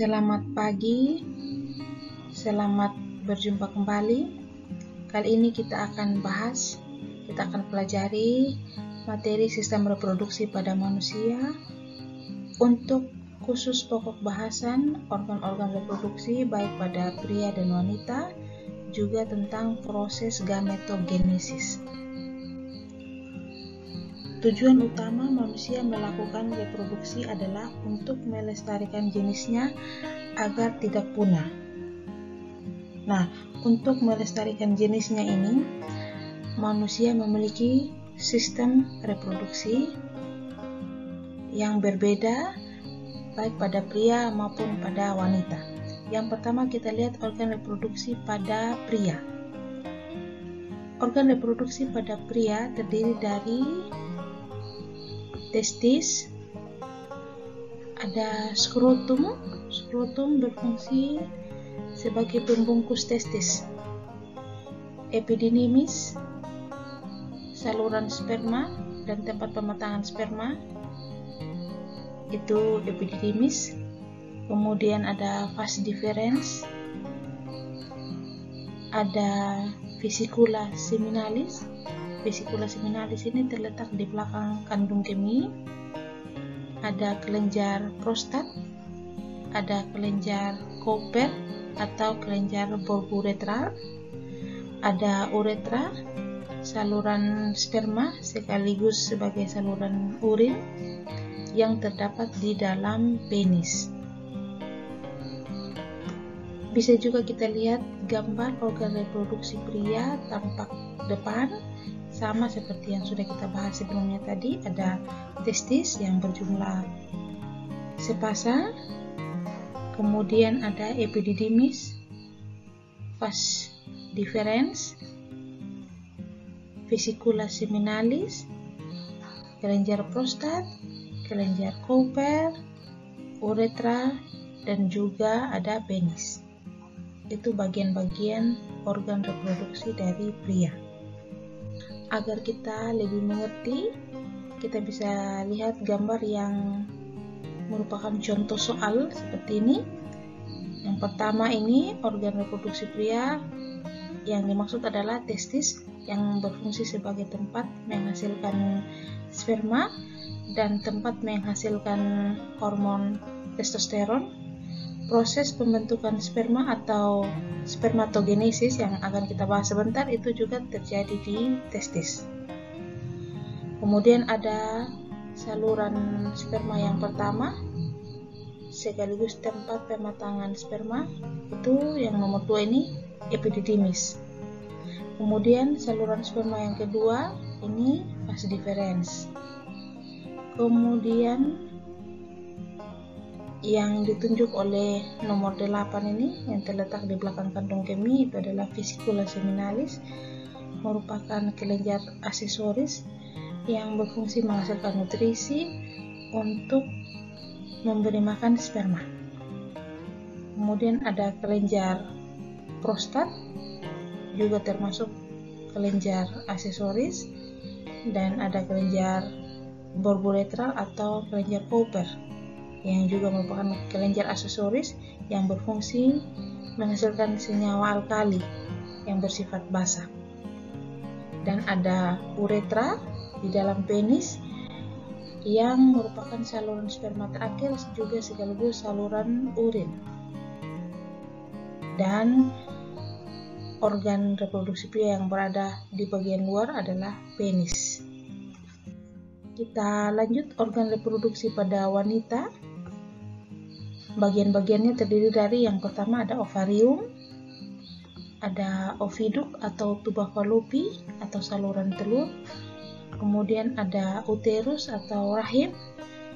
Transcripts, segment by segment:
Selamat pagi, selamat berjumpa kembali. Kali ini kita akan bahas, kita akan pelajari materi sistem reproduksi pada manusia untuk khusus pokok bahasan organ-organ reproduksi baik pada pria dan wanita, juga tentang proses gametogenesis. Tujuan utama manusia melakukan reproduksi adalah untuk melestarikan jenisnya agar tidak punah. Nah, untuk melestarikan jenisnya ini, manusia memiliki sistem reproduksi yang berbeda baik pada pria maupun pada wanita. Yang pertama kita lihat organ reproduksi pada pria. Organ reproduksi pada pria terdiri dari testis, ada skrotum. Skrotum berfungsi sebagai pembungkus testis. Epididymis, saluran sperma dan tempat pematangan sperma. Itu epididymis. Kemudian ada vas deferens, ada vesicula seminalis, Vesicula seminalis ini terletak di belakang kandung kemih. Ada kelenjar prostat, ada kelenjar Cooper atau kelenjar borburetral, ada uretra, saluran sperma sekaligus sebagai saluran urin yang terdapat di dalam penis. Bisa juga kita lihat gambar organ reproduksi pria tampak depan sama seperti yang sudah kita bahas sebelumnya tadi ada testis yang berjumlah sepasang kemudian ada epididymis vas deferens vesicula seminalis kelenjar prostat kelenjar Cooper uretra dan juga ada penis itu bagian-bagian organ reproduksi dari pria. Agar kita lebih mengerti kita bisa lihat gambar yang merupakan contoh soal seperti ini. Yang pertama ini organ reproduksi pria. Yang dimaksud adalah testis yang berfungsi sebagai tempat menghasilkan sperma dan tempat menghasilkan hormon testosteron proses pembentukan sperma atau spermatogenesis yang akan kita bahas sebentar itu juga terjadi di testis. Kemudian ada saluran sperma yang pertama sekaligus tempat pematangan sperma itu yang nomor dua ini epididymis. Kemudian saluran sperma yang kedua ini vas deferens. Kemudian yang ditunjuk oleh nomor 8 ini yang terletak di belakang kandung kemih itu adalah vesicula seminalis merupakan kelenjar aksesoris yang berfungsi menghasilkan nutrisi untuk memberi makan sperma. Kemudian ada kelenjar prostat juga termasuk kelenjar aksesoris dan ada kelenjar borburetral atau kelenjar Cooper yang juga merupakan kelenjar aksesoris yang berfungsi menghasilkan senyawa alkali yang bersifat basah. Dan ada uretra di dalam penis yang merupakan saluran sperma terakhir juga sekaligus saluran urin. Dan organ reproduksi pria yang berada di bagian luar adalah penis. Kita lanjut organ reproduksi pada wanita Bagian-bagiannya terdiri dari yang pertama ada ovarium, ada oviduk atau tuba falopi atau saluran telur, kemudian ada uterus atau rahim,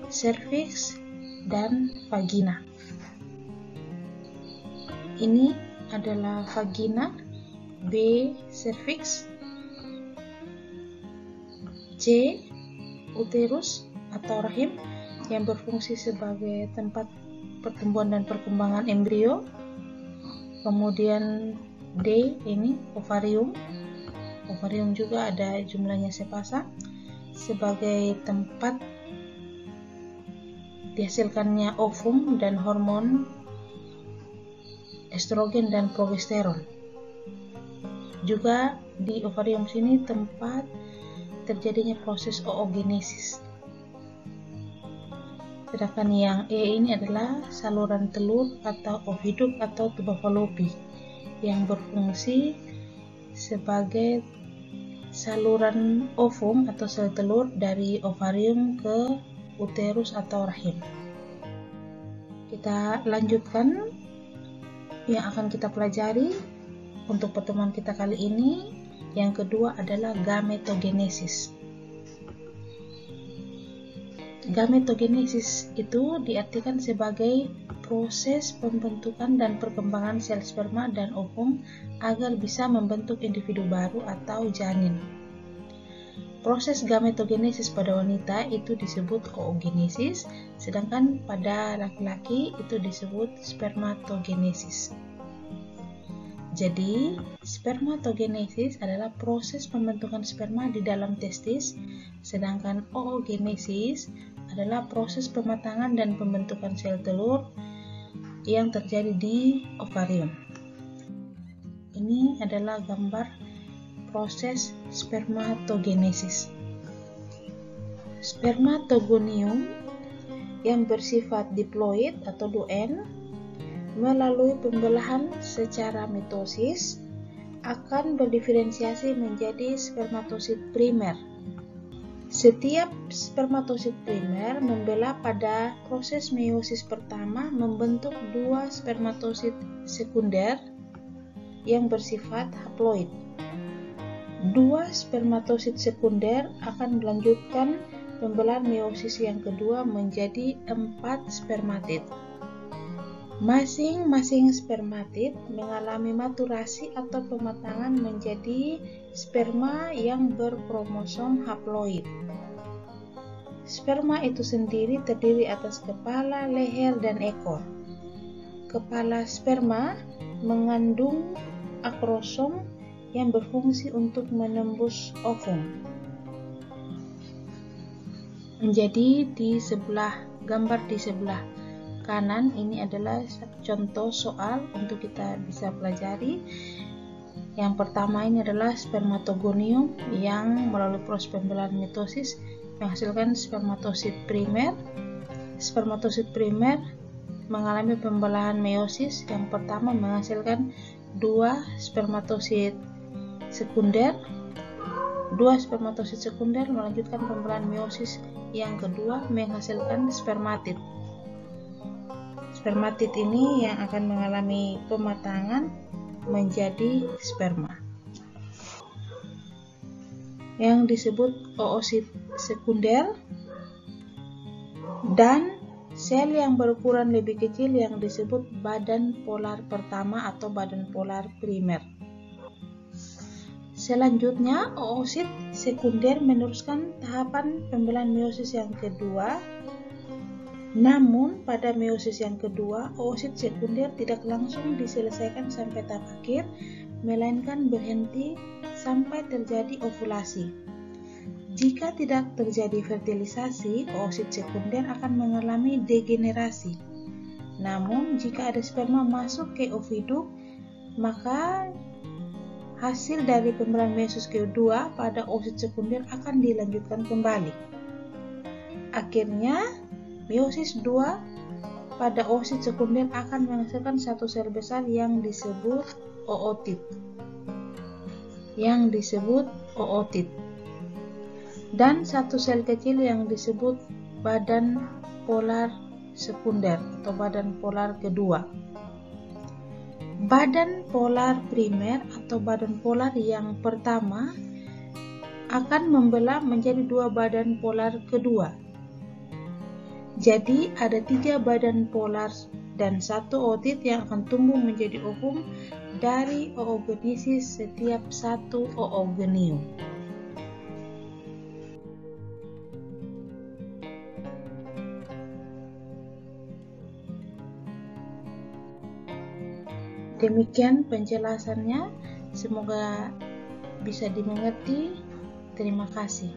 cervix, dan vagina. Ini adalah vagina, B. cervix, C. uterus atau rahim yang berfungsi sebagai tempat pertumbuhan dan perkembangan embrio kemudian D ini ovarium ovarium juga ada jumlahnya sepasang sebagai tempat dihasilkannya ovum dan hormon estrogen dan progesteron. Juga di ovarium sini tempat terjadinya proses oogenesis. Sedangkan yang E ini adalah saluran telur atau oviduk atau tuba falopi yang berfungsi sebagai saluran ovum atau sel telur dari ovarium ke uterus atau rahim. Kita lanjutkan yang akan kita pelajari untuk pertemuan kita kali ini. Yang kedua adalah gametogenesis. Gametogenesis itu diartikan sebagai proses pembentukan dan perkembangan sel sperma dan ovum agar bisa membentuk individu baru atau janin. Proses gametogenesis pada wanita itu disebut oogenesis, sedangkan pada laki-laki itu disebut spermatogenesis. Jadi, spermatogenesis adalah proses pembentukan sperma di dalam testis, sedangkan oogenesis adalah proses pematangan dan pembentukan sel telur yang terjadi di ovarium. Ini adalah gambar proses spermatogenesis. Spermatogonium yang bersifat diploid atau duen melalui pembelahan secara mitosis akan berdiferensiasi menjadi spermatosit primer. Setiap spermatosit primer membelah pada proses meiosis pertama membentuk dua spermatosit sekunder yang bersifat haploid. Dua spermatosit sekunder akan melanjutkan pembelahan meiosis yang kedua menjadi empat spermatid. Masing-masing spermatid mengalami maturasi atau pematangan menjadi sperma yang berkromosom haploid. Sperma itu sendiri terdiri atas kepala, leher, dan ekor. Kepala sperma mengandung akrosom yang berfungsi untuk menembus ovum. Menjadi di sebelah gambar di sebelah kanan ini adalah contoh soal untuk kita bisa pelajari. Yang pertama ini adalah spermatogonium yang melalui proses pembelahan mitosis menghasilkan spermatosit primer. Spermatosit primer mengalami pembelahan meiosis. Yang pertama menghasilkan dua spermatosit sekunder. Dua spermatosit sekunder melanjutkan pembelahan meiosis. Yang kedua menghasilkan spermatid spermatid ini yang akan mengalami pematangan menjadi sperma yang disebut oosit sekunder dan sel yang berukuran lebih kecil yang disebut badan polar pertama atau badan polar primer. Selanjutnya, oosit sekunder meneruskan tahapan pembelahan meiosis yang kedua. Namun, pada meiosis yang kedua, oosit sekunder tidak langsung diselesaikan sampai tahap akhir, melainkan berhenti sampai terjadi ovulasi. Jika tidak terjadi fertilisasi, oosit sekunder akan mengalami degenerasi. Namun, jika ada sperma masuk ke oviduk, maka hasil dari pembelahan meiosis kedua pada oosit sekunder akan dilanjutkan kembali. Akhirnya, meiosis 2 pada oosit sekunder akan menghasilkan satu sel besar yang disebut ootit. Yang disebut ootit. Dan satu sel kecil yang disebut badan polar sekunder atau badan polar kedua. Badan polar primer atau badan polar yang pertama akan membelah menjadi dua badan polar kedua. Jadi ada tiga badan polar dan satu otit yang akan tumbuh menjadi ovum dari oogenesis setiap satu oogenium. Demikian penjelasannya, semoga bisa dimengerti. Terima kasih.